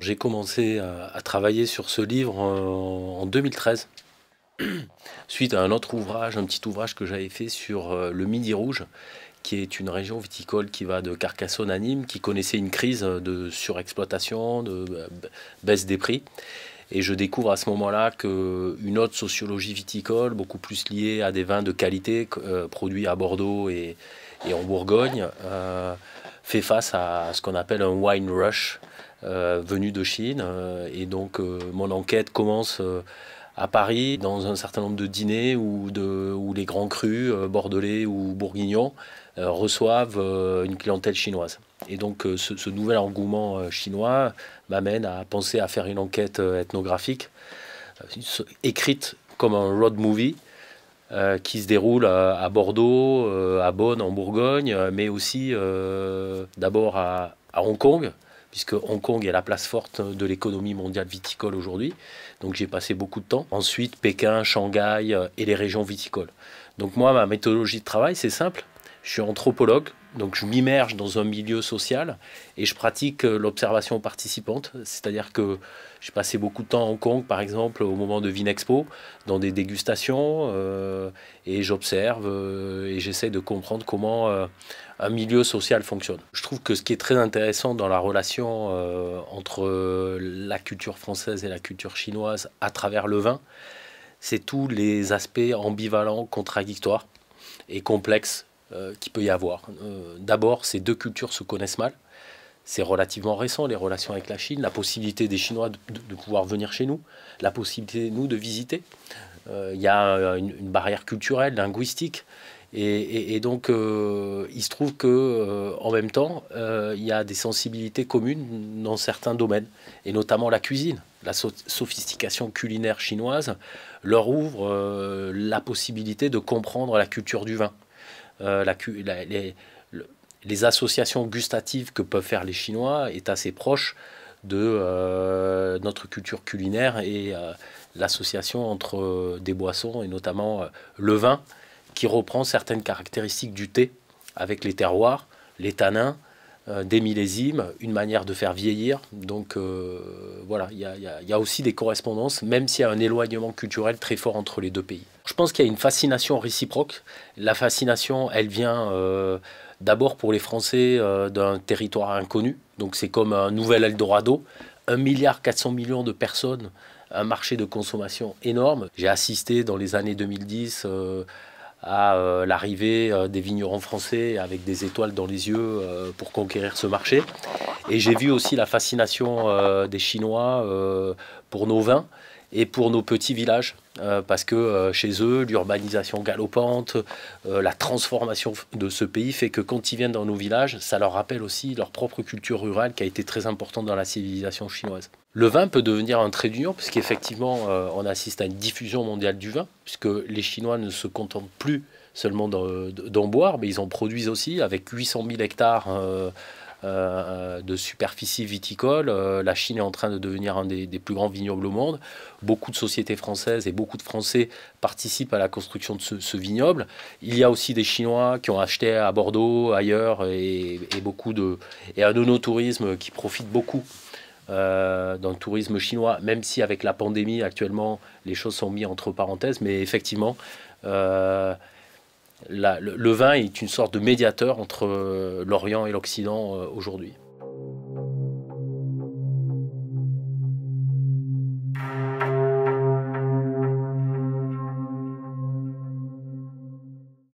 j'ai commencé à, travailler sur ce livre en, 2013, suite à un autre ouvrage, un petit ouvrage que j'avais fait sur euh, le Midi Rouge, qui est une région viticole qui va de Carcassonne à Nîmes, qui connaissait une crise de surexploitation, de euh, baisse des prix. Et je découvre à ce moment-là qu'une autre sociologie viticole, beaucoup plus liée à des vins de qualité euh, produits à Bordeaux et, en Bourgogne, fait face à ce qu'on appelle un wine rush, euh, venu de Chine. Euh, et donc euh, mon enquête commence à Paris, dans un certain nombre de dîners où, les grands crus, bordelais ou bourguignons, reçoivent une clientèle chinoise. Et donc ce, nouvel engouement chinois m'amène à penser à faire une enquête ethnographique, écrite comme un road movie, qui se déroule à, Bordeaux, à Bonn en Bourgogne, mais aussi d'abord à, Hong Kong, puisque Hong Kong est la place forte de l'économie mondiale viticole aujourd'hui. Donc j'ai passé beaucoup de temps. Ensuite, Pékin, Shanghai euh, et les régions viticoles. Donc moi, ma méthodologie de travail, c'est simple. Je suis anthropologue, donc je m'immerge dans un milieu social et je pratique euh, l'observation participante. C'est-à-dire que j'ai passé beaucoup de temps à Hong Kong, par exemple, au moment de Vinexpo, dans des dégustations, euh, et j'observe et j'essaie de comprendre comment un milieu social fonctionne. Je trouve que ce qui est très intéressant dans la relation euh, entre la culture française et la culture chinoise à travers le vin, c'est tous les aspects ambivalents, contradictoires et complexes euh, qu'il peut y avoir. Euh, d'abord, ces deux cultures se connaissent mal. C'est relativement récent, les relations avec la Chine, la possibilité des Chinois de, pouvoir venir chez nous, la possibilité, nous, de visiter. Il y a une, barrière culturelle, linguistique. Et, donc, euh, il se trouve que euh, en même temps, euh, il y a des sensibilités communes dans certains domaines, et notamment la cuisine. La sophistication culinaire chinoise leur ouvre la possibilité de comprendre la culture du vin. Les, les, associations gustatives que peuvent faire les Chinois est assez proche de notre culture culinaire et l'association entre des boissons et notamment le vin qui reprend certaines caractéristiques du thé avec les terroirs, les tanins, euh, des millésimes, une manière de faire vieillir. Donc euh, voilà, il y, a aussi des correspondances, même s'il y a un éloignement culturel très fort entre les deux pays. Je pense qu'il y a une fascination réciproque. La fascination, elle vient euh, d'abord pour les Français d'un territoire inconnu. Donc c'est comme un nouvel Eldorado. 1 milliard 400 millions de personnes, un marché de consommation énorme. J'ai assisté dans les années 2010 à euh, l'arrivée euh, des vignerons français avec des étoiles dans les yeux euh, pour conquérir ce marché. Et j'ai vu aussi la fascination des Chinois pour nos vins et pour nos petits villages, parce que chez eux, l'urbanisation galopante, la transformation de ce pays fait que quand ils viennent dans nos villages, ça leur rappelle aussi leur propre culture rurale qui a été très importante dans la civilisation chinoise. Le vin peut devenir un trait d'union, puisqu'effectivement, euh, on assiste à une diffusion mondiale du vin, puisque les Chinois ne se contentent plus seulement d'en boire, mais ils en produisent aussi, avec 800 000 hectares euh, euh, de superficie viticole. la Chine est en train de devenir un des, plus grands vignobles au monde. Beaucoup de sociétés françaises et beaucoup de Français participent à la construction de ce, vignoble. Il y a aussi des Chinois qui ont acheté à Bordeaux, ailleurs, et, beaucoup de, et un tourisme qui profite beaucoup euh, dans le tourisme chinois, même si avec la pandémie actuellement les choses sont mises entre parenthèses, mais effectivement, euh, le, vin est une sorte de médiateur entre l'Orient et l'Occident euh, aujourd'hui.